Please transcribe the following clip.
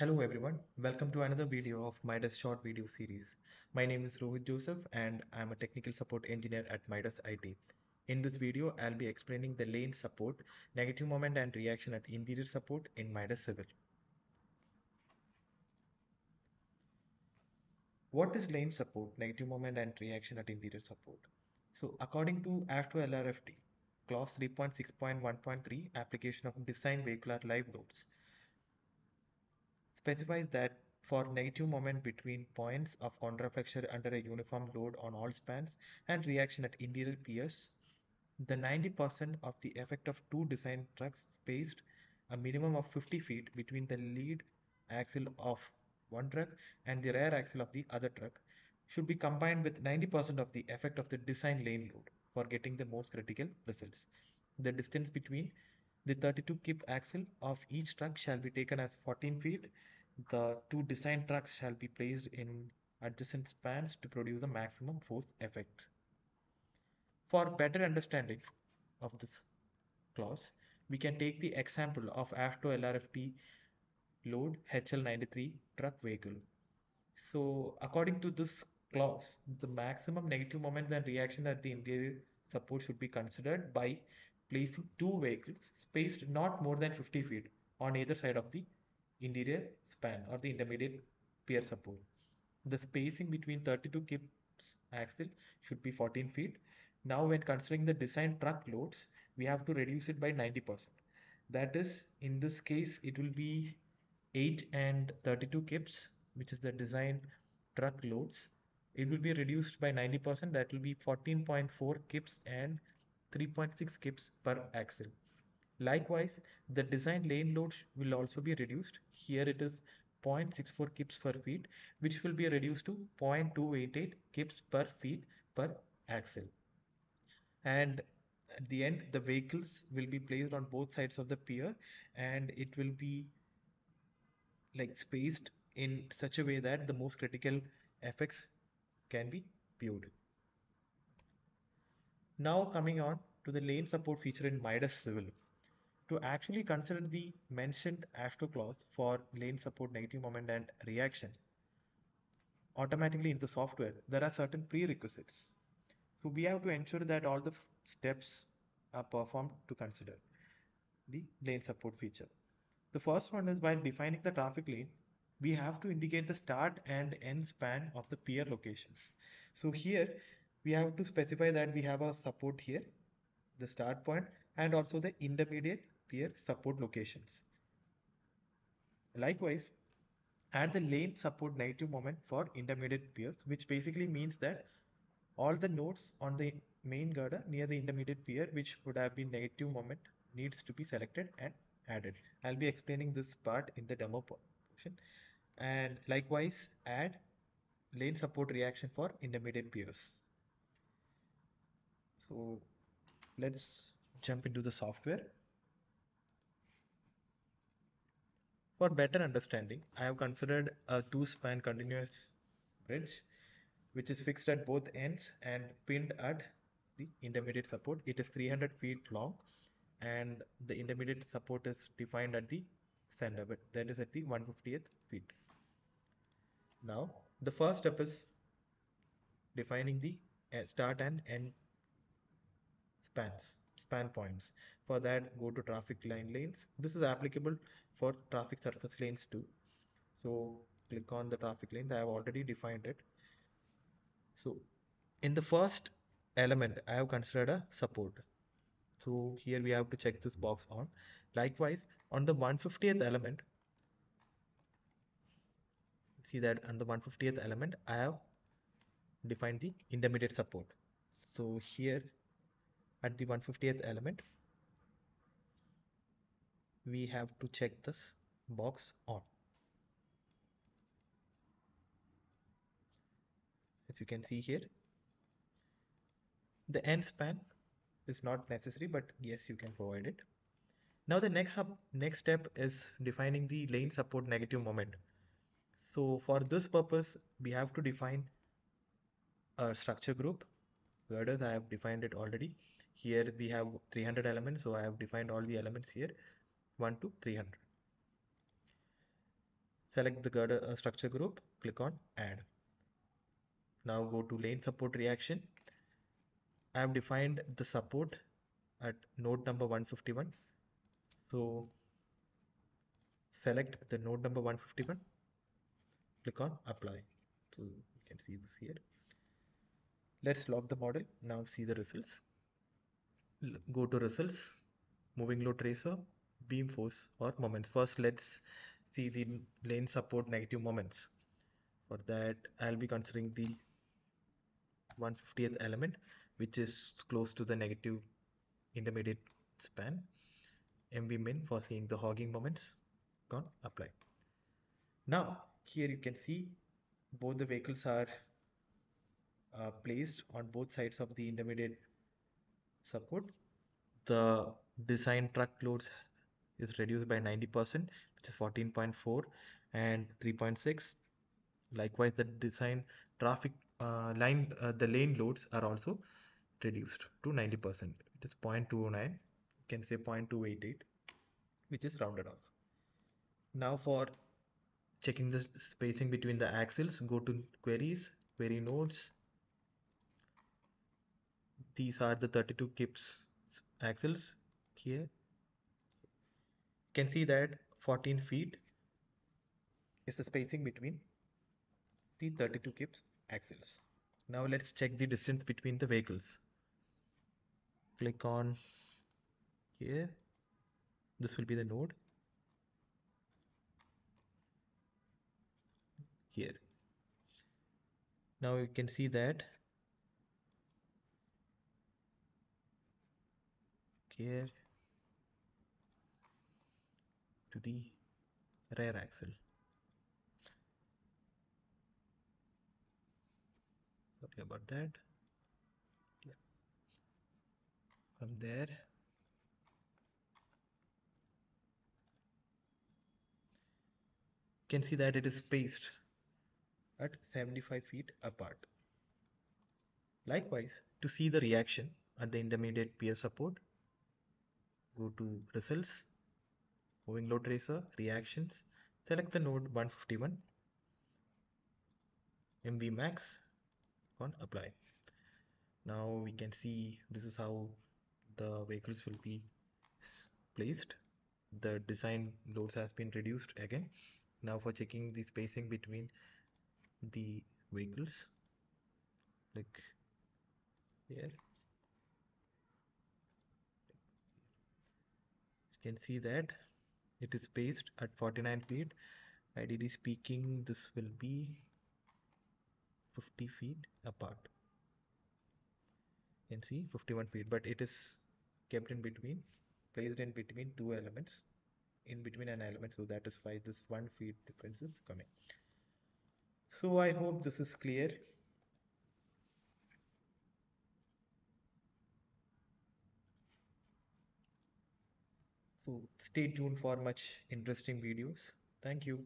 Hello everyone, welcome to another video of Midas short video series. My name is Rohit Joseph and I'm a technical support engineer at Midas IT. In this video, I'll be explaining the lane support, negative moment and reaction at interior support in Midas Civil. What is lane support, negative moment and reaction at interior support? So according to AASHTO LRFD, clause 3.6.1.3 application of design vehicular live loads specifies that for negative moment between points of contraflexure under a uniform load on all spans and reaction at interior piers, the 90% of the effect of two design trucks spaced a minimum of 50 feet between the lead axle of one truck and the rear axle of the other truck should be combined with 90% of the effect of the design lane load for getting the most critical results. The distance between the 32 kip axle of each truck shall be taken as 14 feet. The two design trucks shall be placed in adjacent spans to produce the maximum force effect. For better understanding of this clause, we can take the example of AASHTO LRFD load HL93 truck vehicle. So according to this clause, the maximum negative moment and reaction at the interior support should be considered by placing two vehicles spaced not more than 50 feet on either side of the interior span or the intermediate pier support. The spacing between 32 kips axle should be 14 feet. Now when considering the design truck loads, we have to reduce it by 90%. That is, in this case, it will be 8 and 32 kips, which is the design truck loads. It will be reduced by 90%. That will be 14.4 kips and 3.6 kips per axle. Likewise, the design lane load will also be reduced. Here it is 0.64 kips per feet, which will be reduced to 0.288 kips per feet per axle. And at the end, the vehicles will be placed on both sides of the pier and it will be like spaced in such a way that the most critical effects can be viewed. Now coming on to the lane support feature in Midas Civil. To actually consider the mentioned AASHTO clause for lane support negative moment and reaction automatically in the software, there are certain prerequisites. So we have to ensure that all the steps are performed to consider the lane support feature. The first one is while defining the traffic lane, we have to indicate the start and end span of the pier locations. So here we have to specify that we have a support here, the start point and also the intermediate pier support locations. Likewise, add the lane support negative moment for intermediate piers, which basically means that all the nodes on the main girder near the intermediate pier, which would have been negative moment, needs to be selected and added. I'll be explaining this part in the demo portion. And likewise, add lane support reaction for intermediate piers. So let's jump into the software. For better understanding, I have considered a two span continuous bridge which is fixed at both ends and pinned at the intermediate support. It is 300 feet long and the intermediate support is defined at the center but that is at the 150th feet. Now the first step is defining the uh, start and end spans span points for that go to traffic line lanes this is applicable for traffic surface lanes too. So click on the traffic lanes. I have already defined it. So in the first element i have considered a support. So here we have to check this box on. Likewise on the 150th element see that on the 150th element i have defined the intermediate support. So here at the 150th element we have to check this box on. As you can see here the end span is not necessary but yes you can provide it. Now the next next step is defining the lane support negative moment. So for this purpose we have to define a structure group. Girders I have defined it already. Here we have 300 elements so I have defined all the elements here 1 to 300 select the girder uh, structure group, click on add. Now go to lane support reaction. I have defined the support at node number 151. So select the node number 151, click on apply. So you can see this here. Let's log the model. Now see the results. Go to results, moving load tracer, beam force or moments. First, let's see the lane support negative moments. For that, I'll be considering the 150th element, which is close to the negative intermediate span. MV min for seeing the hogging moments. Gone, apply. Now, here you can see both the vehicles are uh, placed on both sides of the intermediate support. The design truck loads is reduced by 90%, which is 14.4 and 3.6. Likewise, the design traffic uh, line, uh, the lane loads are also reduced to 90%. It is 0.209, you can say 0.288, which is rounded off. Now for checking the spacing between the axles, go to queries, query nodes. These are the 32 kips axles here. Can see that 14 feet is the spacing between the 32 kips axles. Now let's check the distance between the vehicles. Click on here. This will be the node. Here. Now you can see that here the rear axle. Sorry about that. Yeah. From there, you can see that it is spaced at 75 feet apart. Likewise, to see the reaction at the intermediate pier support, go to results, moving load tracer, reactions, select the node 151, MV max, on apply. Now we can see this is how the vehicles will be placed. The design loads has been reduced again. Now for checking the spacing between the vehicles, like here. You can see that it is spaced at 49 feet. Ideally speaking, this will be 50 feet apart. You can see 51 feet, but it is kept in between, placed in between two elements, in between an element. So that is why this one feet difference is coming. So I hope this is clear. So stay tuned for much interesting videos. Thank you.